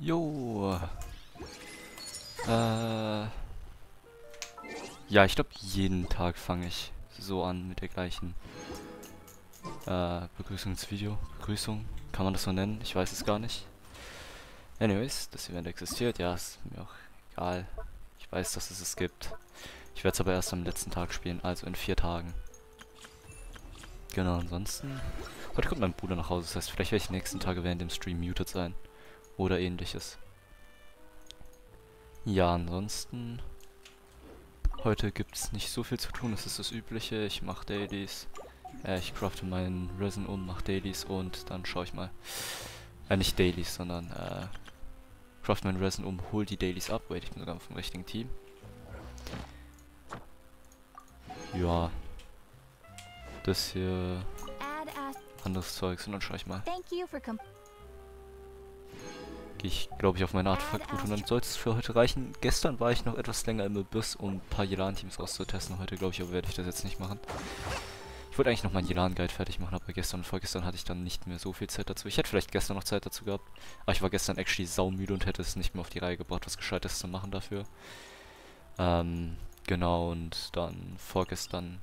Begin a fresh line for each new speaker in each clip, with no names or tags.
Jo. Äh. Ja, ich glaube, jeden Tag fange ich so an mit der gleichen äh, Begrüßungsvideo. Begrüßung, kann man das so nennen? Ich weiß es gar nicht. Anyways, das Event existiert, ja, ist mir auch egal. Ich weiß, dass es es gibt. Ich werde es aber erst am letzten Tag spielen, also in vier Tagen. Genau, ansonsten... Heute kommt mein Bruder nach Hause, das heißt, vielleicht werde ich die nächsten Tage während dem Stream muted sein. Oder ähnliches. Ja, ansonsten... Heute gibt es nicht so viel zu tun, das ist das Übliche. Ich mache Dailies. Äh, ich crafte meinen Resin um, mache Dailies und dann schaue ich mal. Äh, nicht Dailies, sondern äh, craft meinen Resin um, hol die Dailies ab. Wait, ich bin sogar vom richtigen Team. Ja. Das hier... Anderes Zeugs und dann schaue ich mal. Gehe ich, glaube ich, auf meine Artefakt gut und dann sollte es für heute reichen. Gestern war ich noch etwas länger im Abyss, um ein paar Jelan-Teams auszutesten. Heute, glaube ich, aber werde ich das jetzt nicht machen. Ich wollte eigentlich noch meinen Jelan-Guide fertig machen, aber gestern und vorgestern hatte ich dann nicht mehr so viel Zeit dazu. Ich hätte vielleicht gestern noch Zeit dazu gehabt, aber ich war gestern actually saumüde und hätte es nicht mehr auf die Reihe gebracht, was Gescheites zu machen dafür. Ähm, genau, und dann vorgestern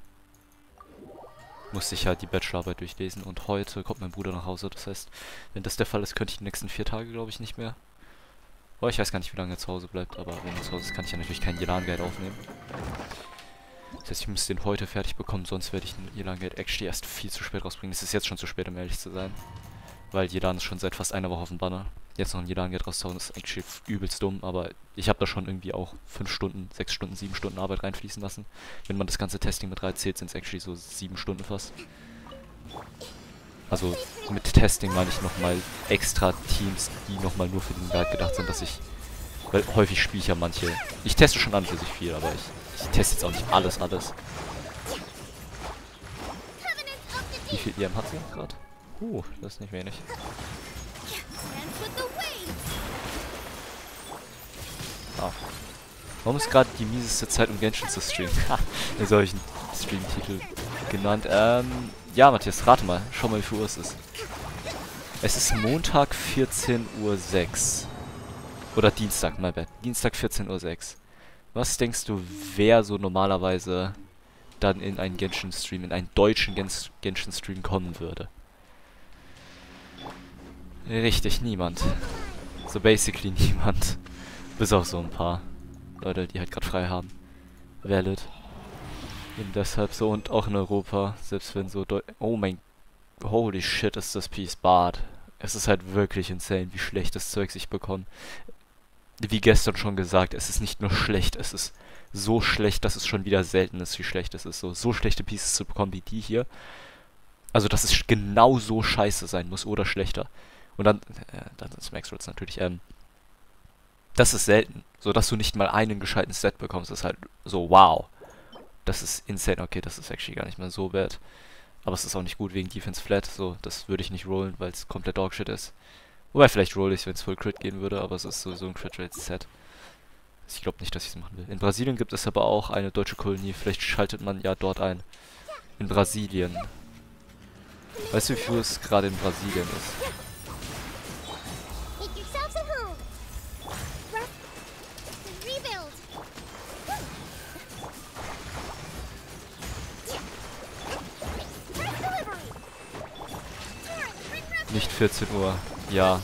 musste ich halt die Bachelorarbeit durchlesen und heute kommt mein Bruder nach Hause. Das heißt, wenn das der Fall ist, könnte ich die nächsten vier Tage, glaube ich, nicht mehr. Oh, ich weiß gar nicht, wie lange er zu Hause bleibt, aber wenn er zu Hause ist, kann ich ja natürlich keinen Jelan-Guide aufnehmen. Das heißt, ich muss den heute fertig bekommen, sonst werde ich den Jelan-Guide actually erst viel zu spät rausbringen. Es ist jetzt schon zu spät, um ehrlich zu sein. Weil Jelan ist schon seit fast einer Woche auf dem Banner jetzt noch ein Jelan-Geld rauszuhauen, ist eigentlich übelst dumm, aber ich habe da schon irgendwie auch 5 Stunden, 6 Stunden, 7 Stunden Arbeit reinfließen lassen. Wenn man das ganze Testing mit reinzählt, sind es actually so 7 Stunden fast. Also mit Testing meine ich nochmal extra Teams, die nochmal nur für den Guide gedacht sind, dass ich... Weil häufig spiele ich ja manche... Ich teste schon an für sich viel, aber ich, ich teste jetzt auch nicht alles, alles. Wie viel EM hat sie gerade? Uh, das ist nicht wenig. Ah. Warum ist gerade die mieseste Zeit, um Genshin zu streamen? Ha, in solchen Streamtitel genannt. Ähm, ja, Matthias, rate mal. Schau mal, wie viel Uhr es ist. Es ist Montag 14.06 Uhr. Oder Dienstag, my bad. Dienstag 14.06 Uhr. Was denkst du, wer so normalerweise dann in einen Genshin-Stream, in einen deutschen Genshin-Stream kommen würde? Richtig, niemand. So basically niemand. Bis auf so ein paar Leute, die halt gerade frei haben. Valid. Eben deshalb so und auch in Europa, selbst wenn so Deu Oh mein... Holy shit, ist das Piece bad. Es ist halt wirklich insane, wie schlecht das Zeug sich bekommt. Wie gestern schon gesagt, es ist nicht nur schlecht, es ist so schlecht, dass es schon wieder selten ist, wie schlecht es ist. So, so schlechte Pieces zu bekommen wie die hier. Also, dass es genau so scheiße sein muss oder schlechter. Und dann, äh, dann sind Max Rolls natürlich, ähm, das ist selten. So dass du nicht mal einen gescheiten Set bekommst, ist halt so, wow. Das ist insane. Okay, das ist actually gar nicht mehr so bad. Aber es ist auch nicht gut wegen Defense Flat. So, das würde ich nicht rollen, weil es komplett Dogshit ist. Wobei, vielleicht roll ich wenn es Full Crit gehen würde, aber es ist sowieso ein Crit Rate Set. Ich glaube nicht, dass ich es machen will. In Brasilien gibt es aber auch eine deutsche Kolonie. Vielleicht schaltet man ja dort ein. In Brasilien. Weißt du, wie viel es gerade in Brasilien ist? Nicht 14 Uhr. Ja.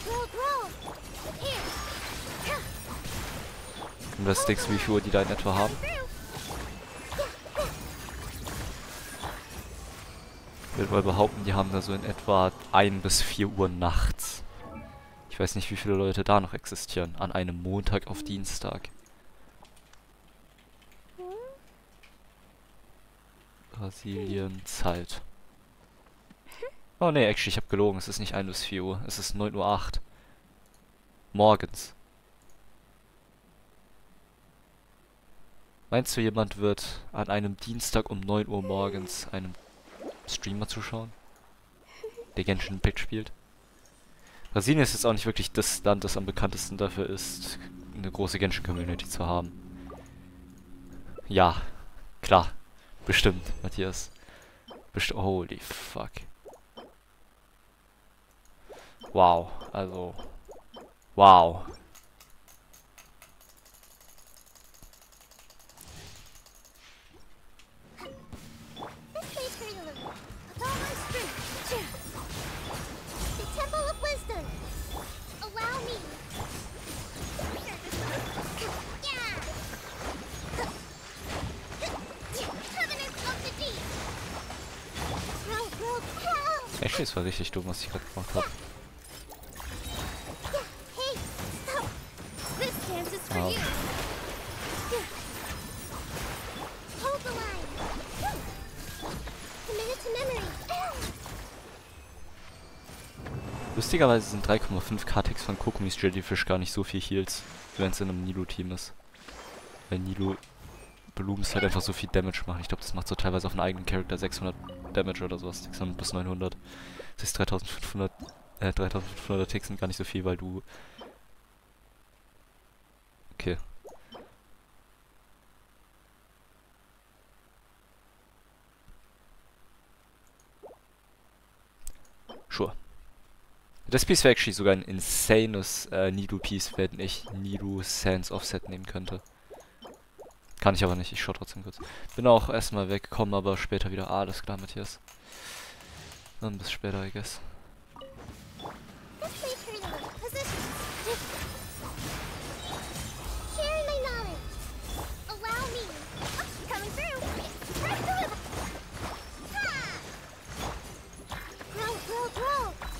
Und was denkst du, wie viel Uhr die da in etwa haben? Ich würde mal behaupten, die haben da so in etwa 1 bis 4 Uhr nachts. Ich weiß nicht, wie viele Leute da noch existieren. An einem Montag auf Dienstag. Brasilien Zeit. Oh ne, actually, ich habe gelogen. Es ist nicht 1 bis 4 Uhr. Es ist 9.08 Uhr. Morgens. Meinst du, jemand wird an einem Dienstag um 9 Uhr morgens einem Streamer zuschauen? Der Genshin Impact spielt? Brasilien ist jetzt auch nicht wirklich das Land, das am bekanntesten dafür ist, eine große Genshin-Community zu haben. Ja, klar. Bestimmt, Matthias. Bestimmt. Holy fuck. Wow, also... Wow. Echt, das war richtig dumm, was ich gerade gemacht habe. Lustigerweise sind 3,5 K-Ticks von Kokomis Jellyfish gar nicht so viel Heals, wenn es in einem Nilo-Team ist. Weil Nilo Blooms halt einfach so viel Damage machen. Ich glaube, das macht so teilweise auf einen eigenen Charakter 600 Damage oder sowas. 600 bis 900. Das heißt 3500, äh, 3500 Ticks sind gar nicht so viel, weil du... Okay. Sure. Das Piece wäre actually sogar ein insanes äh, Nido-Piece, wenn ich Nido Sans Offset nehmen könnte. Kann ich aber nicht, ich schau trotzdem kurz. Bin auch erstmal weggekommen, aber später wieder. Ah, alles klar, Matthias. Dann bis später, I guess.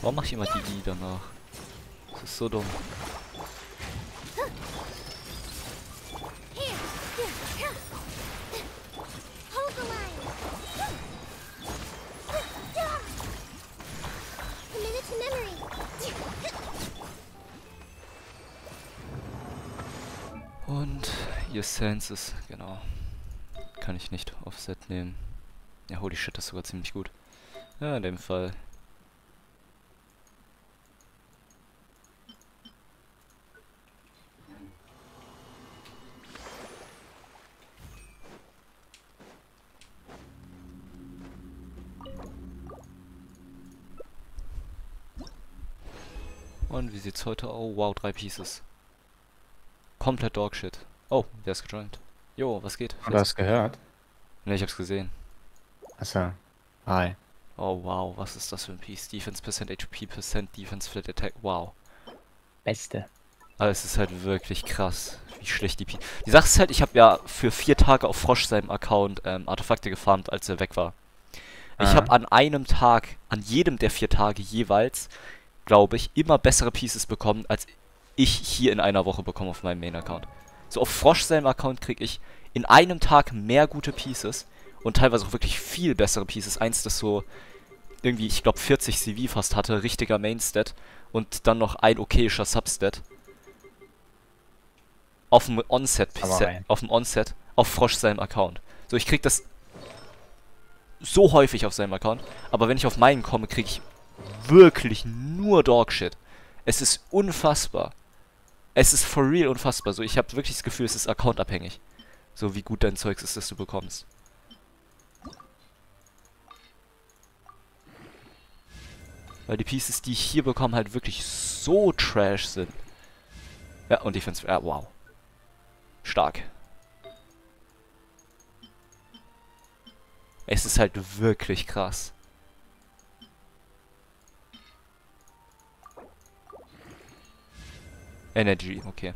Warum mache ich immer die I danach? Das ist so dumm. Und ihr Senses, genau. Kann ich nicht Offset nehmen. Ja, holy shit, das ist sogar ziemlich gut. Ja, in dem Fall. Sieht's heute aus? Oh, wow, drei Pieces. Komplett Dogshit. Oh, der ist gejoint. Jo, was geht?
Hast du das gehört?
Ne, ich hab's gesehen.
Achso. Hi.
Oh, wow, was ist das für ein Piece? Defense Percent, HP Percent, Defense Flat Attack, wow.
Beste.
Aber es ist halt wirklich krass, wie schlecht die Piece... Die Sache ist halt, ich habe ja für vier Tage auf Frosch seinem Account ähm, Artefakte gefarmt, als er weg war. Ich habe an einem Tag, an jedem der vier Tage jeweils, glaube ich, immer bessere Pieces bekommen, als ich hier in einer Woche bekomme auf meinem Main-Account. So auf Frosch seinem Account kriege ich in einem Tag mehr gute Pieces und teilweise auch wirklich viel bessere Pieces. Eins, das so irgendwie, ich glaube, 40 CV fast hatte, richtiger Main-Stat und dann noch ein okayischer Substat. Auf dem Onset, auf dem Onset, auf Frosch seinem Account. So, ich krieg das so häufig auf seinem Account, aber wenn ich auf meinen komme, krieg ich wirklich nur Dogshit. Es ist unfassbar. Es ist for real unfassbar. So, ich habe wirklich das Gefühl, es ist accountabhängig. So wie gut dein Zeugs ist, das du bekommst. Weil die Pieces, die ich hier bekomme, halt wirklich so trash sind. Ja, und Defense, ja, wow. Stark. Es ist halt wirklich krass. Energy, okay.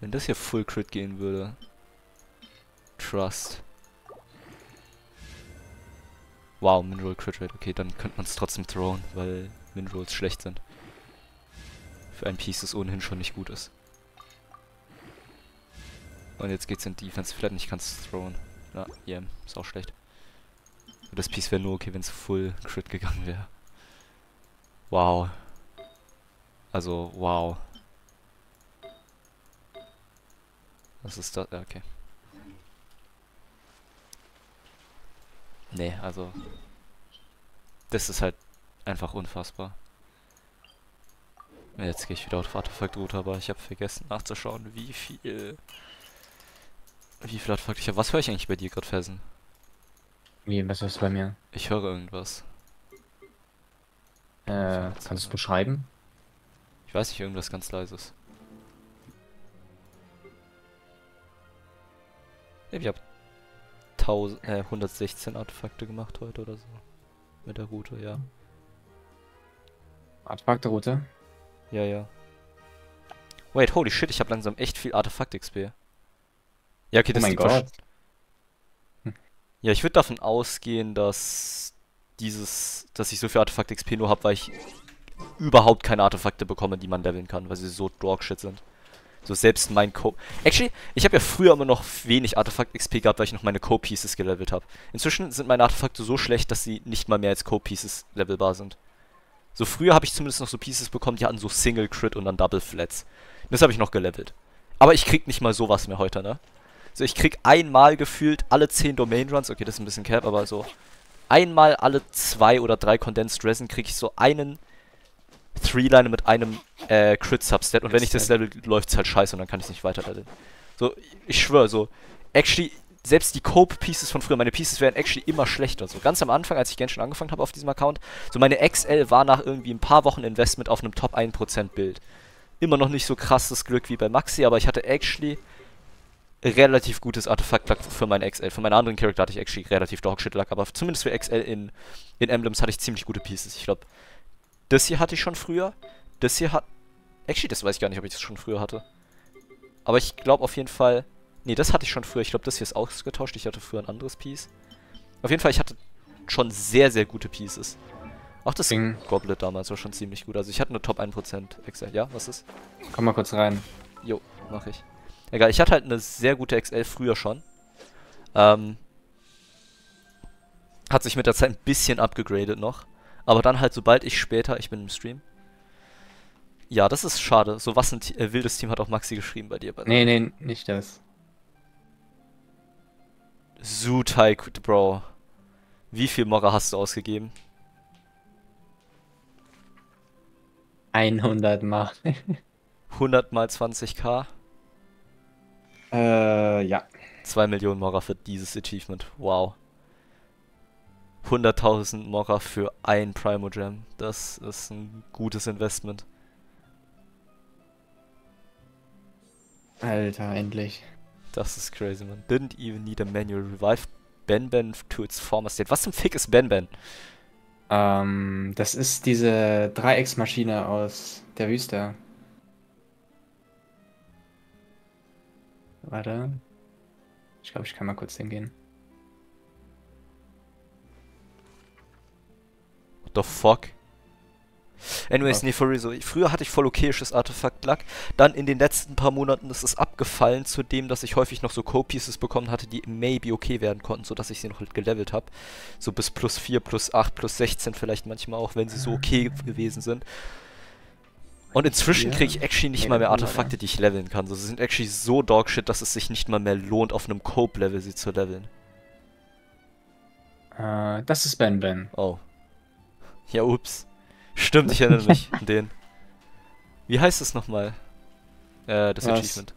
Wenn das hier Full Crit gehen würde. Trust. Wow, Mineral Crit Rate. Okay, dann könnte man es trotzdem throwen, weil Minerals schlecht sind. Für ein Piece, das ohnehin schon nicht gut ist. Und jetzt geht's in Defense Flat und ich kann es throwen. Ja, yeah, ist auch schlecht. Und das Piece wäre nur okay, wenn es Full Crit gegangen wäre. Wow. Also, wow. Was ist das? Okay. Nee, also. Das ist halt einfach unfassbar. Jetzt gehe ich wieder auf Artefakt-Route, aber ich habe vergessen nachzuschauen, wie viel. Wie viel Artefakt ich habe. Was höre ich eigentlich bei dir gerade, Felsen?
Wie, was ist bei mir?
Ich höre irgendwas.
Äh, kannst du es beschreiben?
Ich weiß nicht, irgendwas ganz leises. Ich habe 1000, äh, 116 Artefakte gemacht heute oder so. Mit der Route, ja.
Artefakte-Route?
Ja, ja. Wait, holy shit, ich habe langsam echt viel Artefakt-XP. Ja, okay,
Oh
das
mein
liegt wahrsch-
Gott.
Ja, ich würde davon ausgehen, dass dieses, dass ich so viel Artefakt XP nur habe, weil ich überhaupt keine Artefakte bekomme, die man leveln kann, weil sie so Dogshit sind. So selbst mein Co. Actually, ich habe ja früher immer noch wenig Artefakt XP gehabt, weil ich noch meine Co-Pieces gelevelt habe. Inzwischen sind meine Artefakte so schlecht, dass sie nicht mal mehr als Co-Pieces levelbar sind. So früher habe ich zumindest noch so Pieces bekommen, die hatten so Single Crit und dann Double Flats. Das habe ich noch gelevelt. Aber ich krieg nicht mal sowas mehr heute, ne? So, ich krieg einmal gefühlt alle 10 Domain Runs, okay, das ist ein bisschen cap, aber so einmal alle zwei oder drei Condensed Resin krieg ich so einen Three-Liner mit einem äh, Crit-Substat und wenn ich das level, läuft's halt scheiße und dann kann ich nicht weiter leveln. So, ich schwöre, so, actually, selbst die Cope-Pieces von früher, meine Pieces werden actually immer schlechter. So, ganz am Anfang, als ich Genshin angefangen habe auf diesem Account, so meine XL war nach irgendwie ein paar Wochen Investment auf einem Top 1% Bild. Immer noch nicht so krasses Glück wie bei Maxi, aber ich hatte actually relativ gutes Artefakt-Luck für meinen XL. Für meine anderen Charakter hatte ich actually relativ Dogshit-Luck, aber zumindest für XL in, in Emblems hatte ich ziemlich gute Pieces. Ich glaube, das hier hatte ich schon früher. Das hier hat... Actually, das weiß ich gar nicht, ob ich das schon früher hatte. Aber ich glaube auf jeden Fall... Nee, das hatte ich schon früher. Ich glaube, das hier ist ausgetauscht. Ich hatte früher ein anderes Piece. Auf jeden Fall, ich hatte schon sehr, sehr gute Pieces. Auch das
Ding.
Goblet damals war schon ziemlich gut. Also ich hatte eine Top 1% XL. Ja, was ist?
Komm mal kurz rein.
Jo, mach ich. Egal, ich hatte halt eine sehr gute XL früher schon. Ähm, hat sich mit der Zeit ein bisschen abgegradet noch. Aber dann halt, sobald ich später, ich bin im Stream. Ja, das ist schade. So was ein T äh, wildes Team hat auch Maxi geschrieben bei dir. Bei
Nee, nee, nicht das.
Zutai, Bro. Wie viel Morra hast du ausgegeben?
100 Mal.
100 mal 20k?
Äh, ja.
2 Millionen Morra für dieses Achievement. Wow. 100.000 Morra für ein Primogem. Das ist ein gutes Investment.
Alter, endlich.
Das ist crazy, man. Didn't even need a manual revive Ben Ben to its former state. Was zum Fick ist Ben Ben?
Ähm, das ist diese Dreiecksmaschine aus der Wüste. Warte. Ich glaube, ich kann mal kurz hingehen.
What the fuck? Anyways,
Okay.
nee, for real, so, früher hatte ich voll okayisches Artefakt-Luck. Dann in den letzten paar Monaten ist es abgefallen zu dem, dass ich häufig noch so Co-Pieces bekommen hatte, die maybe okay werden konnten, sodass ich sie noch halt gelevelt habe. So bis plus 4, plus 8, plus 16 vielleicht manchmal auch, wenn sie so okay gewesen sind. Und inzwischen
Ja.
kriege ich actually nicht
Nee,
mal mehr Artefakte, die ich leveln kann. So, sie sind actually so dogshit, dass es sich nicht mal mehr lohnt, auf einem Cope-Level sie zu leveln.
Äh, das ist Ben Ben.
Oh. Ja, ups. Stimmt, ich erinnere mich an den. Wie heißt es nochmal? Äh, das
Was?
Achievement.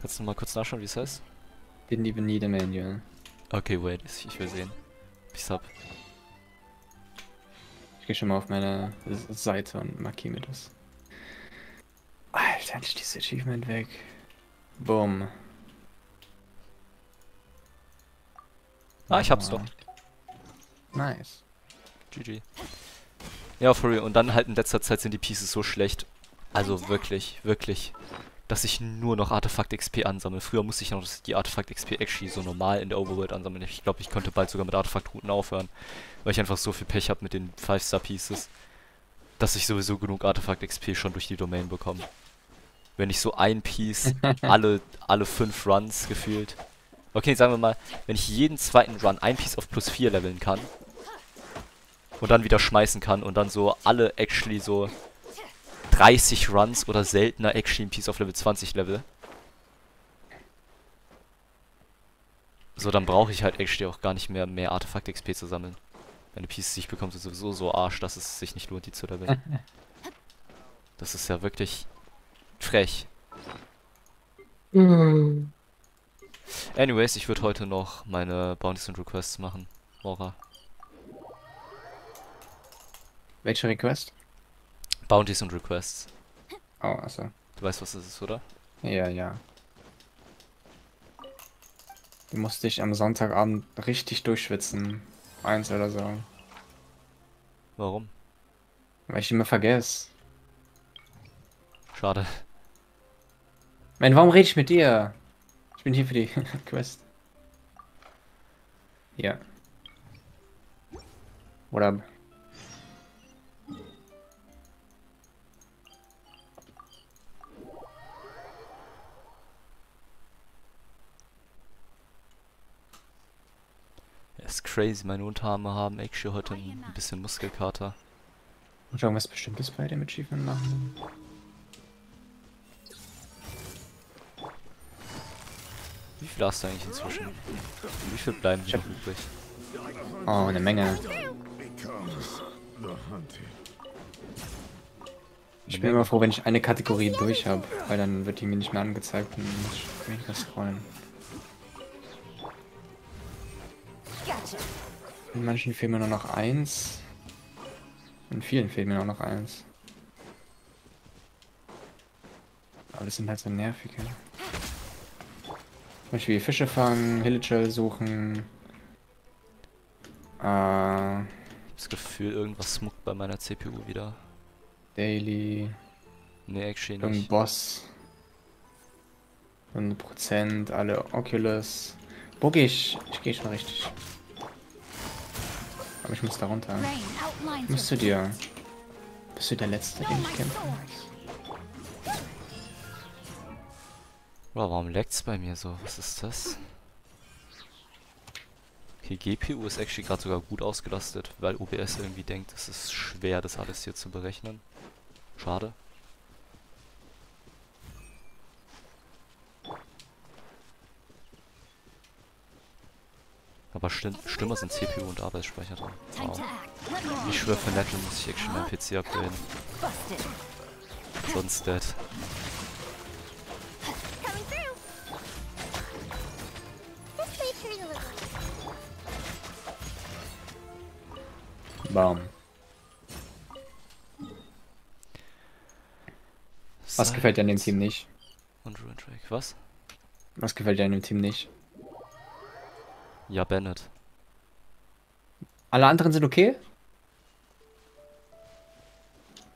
Kannst du mal kurz nachschauen, wie es heißt?
Didn't even need a manual.
Okay, wait, ich will sehen. Ich hab.
Ich gehe schon mal auf meine Seite und markiere mir das. Alter, endlich dieses Achievement weg. Boom.
Ah, ich hab's doch.
Nice.
GG. Ja, for real. Und dann halt in letzter Zeit sind die Pieces so schlecht. Also wirklich, wirklich. Dass ich nur noch Artefakt XP ansammle. Früher musste ich noch die Artefakt XP actually so normal in der Overworld ansammeln. Ich glaube, ich könnte bald sogar mit Artefaktrouten aufhören. Weil ich einfach so viel Pech habe mit den 5-Star-Pieces. Dass ich sowieso genug Artefakt XP schon durch die Domain bekomme. Wenn ich so ein Piece alle, alle fünf Runs gefühlt. Okay, sagen wir mal, wenn ich jeden zweiten Run ein Piece auf plus 4 leveln kann, und dann wieder schmeißen kann und dann so alle actually so 30 Runs oder seltener ein Piece auf Level 20 Level. So, dann brauche ich halt actually auch gar nicht mehr mehr Artefakt XP zu sammeln. Meine Pieces, die ich bekomme, sind sowieso so arsch, dass es sich nicht lohnt, die zu leveln. Das ist ja wirklich frech. Anyways, ich würde heute noch meine Bounties und Requests machen. Mora.
Welcher Request?
Bounties und Requests.
Oh, achso.
Du weißt, was das ist, oder?
Ja, ja. Du musst dich am Sonntagabend richtig durchschwitzen. Eins oder so.
Warum?
Weil ich immer vergesse.
Schade.
Mann, warum rede ich mit dir? Ich bin hier für die Quest. Ja. What up?
Ist crazy, meine Unterarme haben actually heute ein bisschen Muskelkater.
Ich irgendwas Bestimmtes bei dem Achievement machen?
Wie viel hast du eigentlich inzwischen? Wie viel bleiben dir noch übrig?
Oh, eine Menge. Ich bin immer froh, wenn ich eine Kategorie durch habe, weil dann wird die mir nicht mehr angezeigt und ich weniger scrollen. In manchen fehlen mir nur noch eins. In vielen fehlt mir nur noch eins. Aber das sind halt so nervige. Zum Beispiel Fische fangen, Hillagel suchen. Äh,
das Gefühl, irgendwas smuckt bei meiner CPU wieder.
Daily.
Nee, actually
Irgendein
nicht.
Boss. 100%, alle Oculus. Geh ich? Ich gehe schon richtig. Aber ich muss da runter. Musst du dir. Bist du der Letzte, den ich kämpfe?
Wow, warum leckt's bei mir so? Was ist das? Okay, GPU ist actually gerade sogar gut ausgelastet, weil OBS irgendwie denkt, es ist schwer, das alles hier zu berechnen. Schade. Aber stimm Stimmer sind CPU und Arbeitsspeicher drin.
Time
Wow. Ich schwöre, für Nettle muss ich actually meinen PC upgraden. Sonst dead.
Baum. Was gefällt dir an dem Team nicht?
Und Ruin Drake. Was?
Was gefällt dir an dem Team nicht?
Ja, Bennett.
Alle anderen sind okay?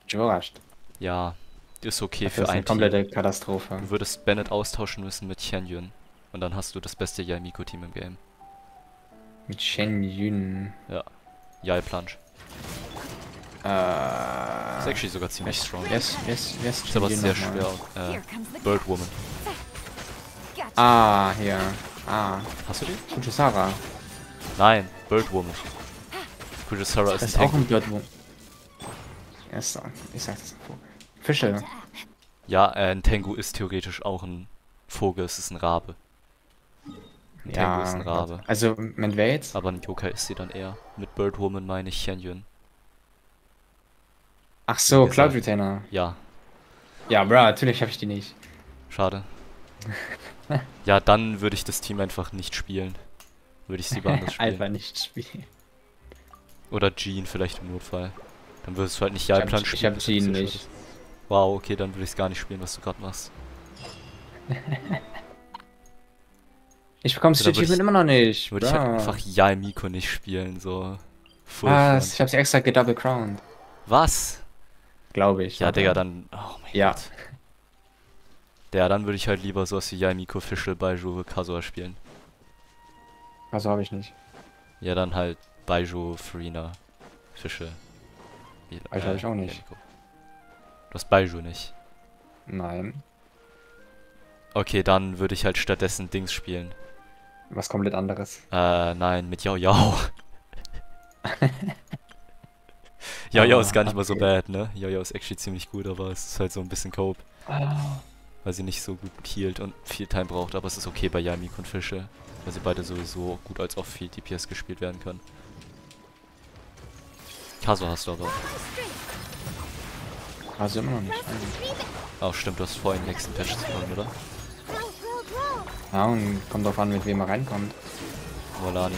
Ich bin überrascht.
Ja, ist okay
Das
für
ist eine
ein
komplette
Team.
Katastrophe.
Du würdest Bennett austauschen müssen mit Chen Yun. Und dann hast du das beste Yaimiko-Team im Game.
Mit Shen Yun.
Yai Plunge.
Äh.
Ist actually sogar ziemlich strong.
Wer ist, wer ist,
aber sehr schwer. Äh, Birdwoman.
Ah, hier. Ah.
Hast du die?
Fujisawa.
Nein, Birdwoman. Kujisara ist
Das
ein
ist auch
Tank.
ein Bloodwoman. Ja, ist, ich sag das vor. Fische.
To act.
Ja, äh, ein Tengu ist theoretisch auch ein Vogel, es ist ein Rabe. Ein Tengu ist ein Rabe.
Also, wenn wer jetzt?
Aber ein Yokai ist sie dann eher. Mit Birdwoman meine ich Chen Yun.
Ach so, Cloud. Retainer.
Ja,
Ja, bro, natürlich habe ich die nicht.
schade. ja, dann würde ich das Team einfach nicht spielen. Würde ich sie anders spielen.
Einfach nicht spielen.
Oder Jean vielleicht im Notfall. Dann würdest du halt nicht
Ich hab-
Jaiplan
ich
spielen.
hab Jean nicht.
schade. Wow, okay, dann würde ich es gar nicht spielen, was du gerade machst.
Ich bekomme das Achievement immer noch nicht.
Würde ich halt einfach Yaimiko nicht spielen, so. Full
Was?
front.
Ich habe sie extra gedouble crowned.
Was?
Glaube ich.
Ja, Digga, dann. Oh mein
Ja.
Gott. Ja, dann würde ich halt lieber sowas wie Yaimiko Fischl Baiju Kazuha spielen.
Also habe ich nicht.
Ja, dann halt Baiju Farina Fische. Wie-
Baiju hab ich auch nicht.
Yaimiko. Du hast Baiju nicht.
Nein.
Okay, dann würde ich halt stattdessen Dings spielen.
Was komplett anderes.
Äh, nein, mit Yao Yao. Yao Yao ist gar nicht mal so bad, ne? Yao Yao ist actually ziemlich gut, aber es ist halt so ein bisschen Cope, weil sie nicht so gut healt und viel Time braucht, aber es ist okay bei Yamik und Fische, weil sie beide sowieso gut als auch viel DPS gespielt werden können. Kaso hast du aber.
Also immer noch nicht.
Auch stimmt, du hast vor, den nächsten Patch zu kommen, oder?
Ja, und kommt drauf an, mit wem er reinkommt.
Molani.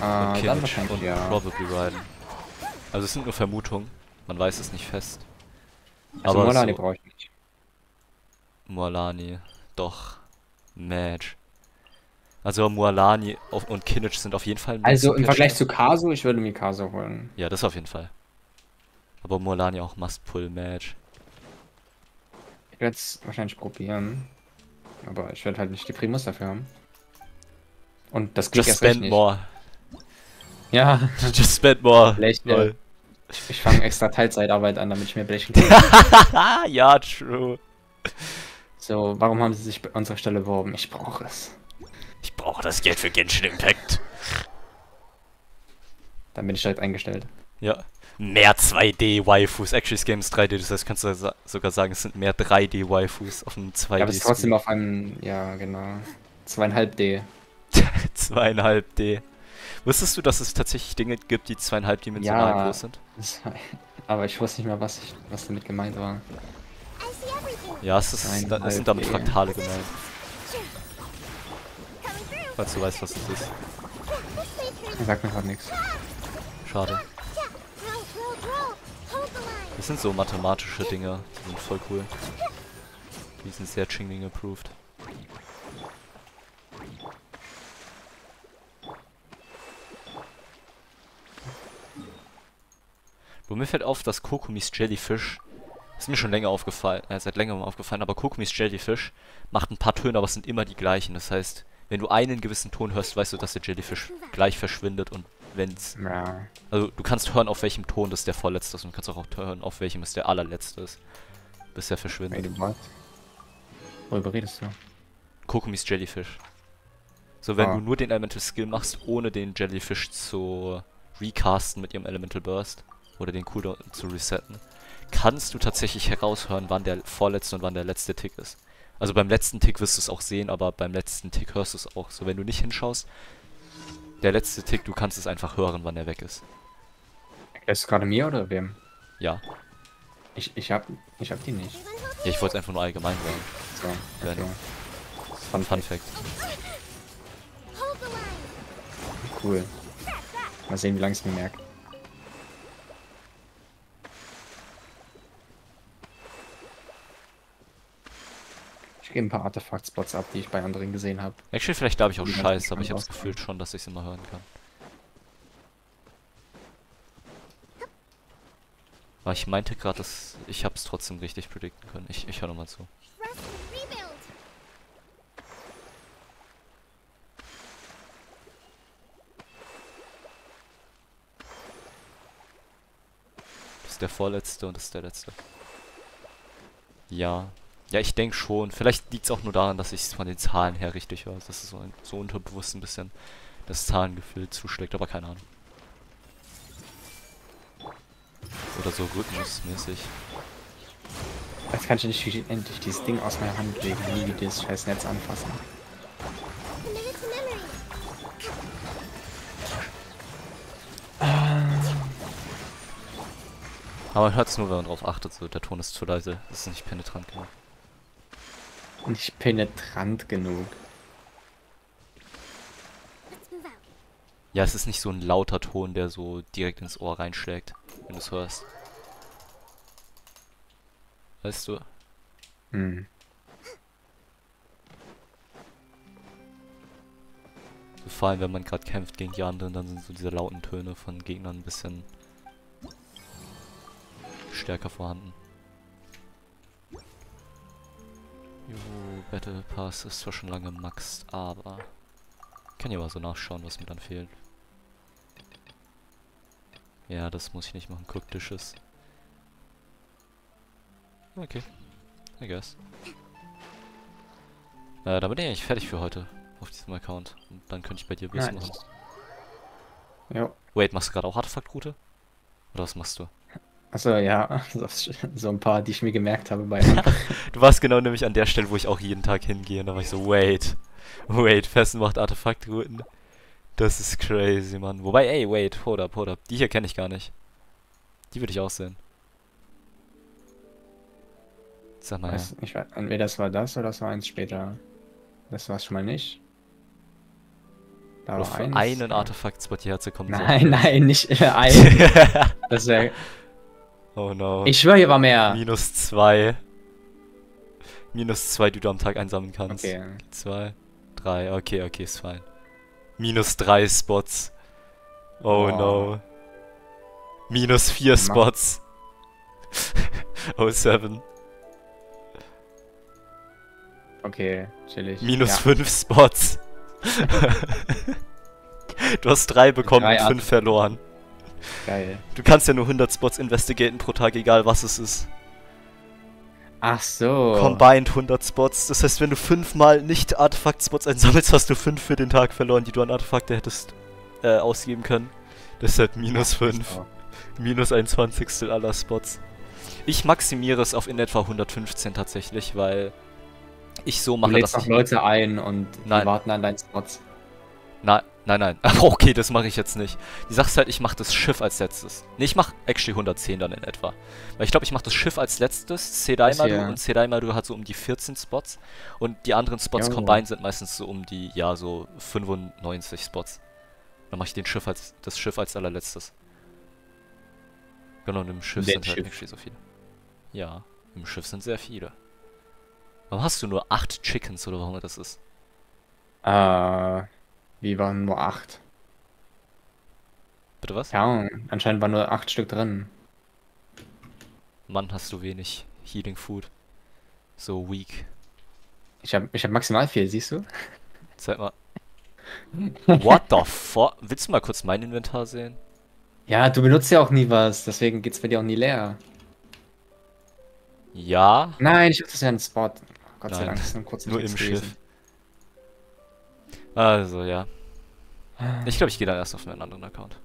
Äh,
und Kimmich
wahrscheinlich
und
ja.
Probably Raiden. Also es sind nur Vermutungen, man weiß es nicht fest.
Also
aber
Molani
so-
brauche ich nicht.
Mualani, doch. Mage. Also Mualani und Kinnich sind auf jeden Fall.
Also im Vergleich zu Kaso, ich würde mir Kaso holen.
Ja, das auf jeden Fall. Aber Mualani auch Must-Pull Mage.
Ich werde es wahrscheinlich probieren. Aber ich werde halt nicht die Primus dafür haben. Und das Glück
Just spend
nicht.
more.
Ja,
Just spend more.
Blech,
Lol.
ich, ich fange extra Teilzeitarbeit an, damit ich mehr blechen kann.
ja, true.
So, warum haben sie sich bei unserer Stelle beworben? Ich brauche es.
Ich brauche das Geld für Genshin Impact.
Dann bin ich direkt eingestellt.
Ja. Mehr 2D-Waifus. Actually, das Game ist 3D, das heißt, kannst du sogar sagen, es sind mehr 3D-Waifus auf einem 2D.
Ja, aber es ist trotzdem auf einem, ja genau, zweieinhalb D.
2,5D. Wusstest du, dass es tatsächlich Dinge gibt, die zweieinhalb dimensional
Ja.
groß sind?
Aber ich wusste nicht mehr, was, ich, was damit gemeint war.
Ja, es, ist, da, es sind damit
Zweieinhalb D.
Fraktale gemeint. Falls du weißt, was es ist.
Prince.
Sagt mir gerade nichts.
Schade. Das sind so mathematische Dinge, die sind voll cool. Die sind sehr Chingling approved. Wo mir fällt auf, dass Kokomis Jellyfish, das ist mir schon länger aufgefallen, äh, seit längerem aufgefallen, aber Kokomis Jellyfish macht ein paar Töne, aber es sind immer die gleichen. Das heißt, wenn du einen gewissen Ton hörst, weißt du, dass der Jellyfish gleich verschwindet und wenn's
Ja.
also du kannst hören, auf welchem Ton das der vorletzte ist und du kannst auch hören, auf welchem es der allerletzte ist. Bis er verschwindet.
Wait, what? Worüber redest du?
Kokomis Jellyfish. So, wenn
Ah.
du nur den Elemental Skill machst, ohne den Jellyfish zu recasten mit ihrem Elemental Burst oder den Cooldown zu resetten, kannst du tatsächlich heraushören, wann der vorletzte und wann der letzte Tick ist. Also beim letzten Tick wirst du es auch sehen, aber beim letzten Tick hörst du es auch. So, wenn du nicht hinschaust, der letzte Tick, du kannst es einfach hören, wann er weg ist.
Ist es gerade mir oder wem?
Ja.
Ich, ich hab, ich hab die nicht.
Ja, ich wollte es einfach nur allgemein sagen.
So,
Ja,
okay.
Fun, Fun Fact.
Cool. Mal sehen, wie lange es mir merkt. Ich gebe ein paar Artefakt-Spots ab, die ich bei anderen gesehen habe.
Actually, vielleicht glaube ich auch
Die ganzen
Scheiß, aber ich habe das. Gefühl schon, dass ich es immer hören kann. Aber ich meinte gerade, dass ich habe es trotzdem richtig predikten können. Ich, ich höre nochmal zu. Das ist der vorletzte und das ist der letzte. Ja. Ja, ich denke schon. Vielleicht liegt es auch nur daran, dass ich es von den Zahlen her richtig höre. Das ist so, ein, so unterbewusst ein bisschen das Zahlengefühl zuschlägt, aber keine Ahnung. Oder so rhythmusmäßig.
Jetzt kann ich nicht endlich dieses Ding aus meiner Hand legen, nie wieder das scheiß Netz anfassen.
Aber man hört es nur, wenn man drauf achtet. So, der Ton ist zu leise. Das ist nicht penetrant genug.
Nicht penetrant genug.
Ja, es ist nicht so ein lauter Ton, der so direkt ins Ohr reinschlägt, wenn du es hörst. Weißt du?
Hm.
Vor allem, wenn man gerade kämpft gegen die anderen, dann sind so diese lauten Töne von Gegnern ein bisschen stärker vorhanden. Jo, Battle Pass ist zwar schon lange maxed, aber ich kann ja mal so nachschauen, was mir dann fehlt. Ja, das muss ich nicht machen. Cook Dishes. Okay. I guess. Äh, dann bin ich eigentlich fertig für heute auf diesem Account. Und dann könnte ich bei dir Biss
Nice.
machen.
Jo.
Wait, machst du gerade auch Artefaktroute? Oder was machst du?
Achso, ja. So, ein paar, die ich mir gemerkt habe bei.
Du warst genau nämlich an der Stelle, wo ich auch jeden Tag hingehe. Und da war ich so, wait. Wait, Fessen macht Artefaktrouten. Das ist crazy, Mann. Wobei, ey, wait, hold up, hold up. Die hier kenne ich gar nicht. Die würde ich auch sehen. Sag mal, ja.
Weiß, ich weiß, entweder das war das oder das war eins später. Das war es schon mal nicht. Da
Oder
war eins.
einen
ja.
Artefakt-Spot hierher zu kommen. so.
Nein, nein, nicht äh, ein. Das wär,
oh no.
ich schwöre, hier war mehr.
Minus zwei. Minus zwei, die du am Tag einsammeln kannst.
Okay.
Zwei, drei, okay, okay, ist fein. Minus drei Spots. Oh
Boah.
no. Minus vier Spots. oh seven.
Okay, chillig.
Minus
ja.
5 Spots. du hast 3 bekommen
Drei
und 5
Art-
verloren.
Geil.
Du kannst ja nur 100 Spots investigaten pro Tag, egal was es ist.
Ach so.
Combined 100 Spots. Das heißt, wenn du 5 mal nicht Artefakt-Spots einsammelst, hast du 5 für den Tag verloren, die du an Artefakte hättest äh, ausgeben können. Deshalb minus 5.
So.
Minus ein Zwanzigstel aller Spots. Ich maximiere es auf in etwa 115 tatsächlich, weil ich so
Du
mache,
lädst
dass ich...
Leute ein und
Nein.
warten an deinen Spots.
Nein, nein, nein. Aber okay, das mache ich jetzt nicht. Die Sache ist halt, ich mache das Schiff als letztes. Ne, ich mache actually 110 dann in etwa. Weil ich glaube, ich mache das Schiff als letztes. Sedaimaru
hier.
und Sedaimaru hat so um die 14 Spots. Und die anderen Spots
Jo.
combined sind meistens so um die, ja, so 95 Spots. Dann mache ich den Schiff als, das Schiff als allerletztes. Genau, und im Schiff
Den
sind halt actually so viele. Ja, im Schiff sind sehr viele. Warum hast du nur 8 Chickens oder warum das ist?
Äh, wie waren nur acht?
Bitte was?
Ja, anscheinend waren nur acht Stück drin.
Mann, hast du wenig Healing Food. So weak.
Ich hab, ich hab maximal vier, siehst du?
Zeig mal. What the fuck? Willst du mal kurz mein Inventar sehen?
Ja, du benutzt ja auch nie was, deswegen geht's bei dir auch nie leer.
Ja,
Nein, ich hab das ja einen Spot. Gott sei
Nein,
Dank, das ist nur ein kurzer
nur im
Text
Schiff. Also ja. Ich glaube, ich gehe dann erst auf einen anderen Account.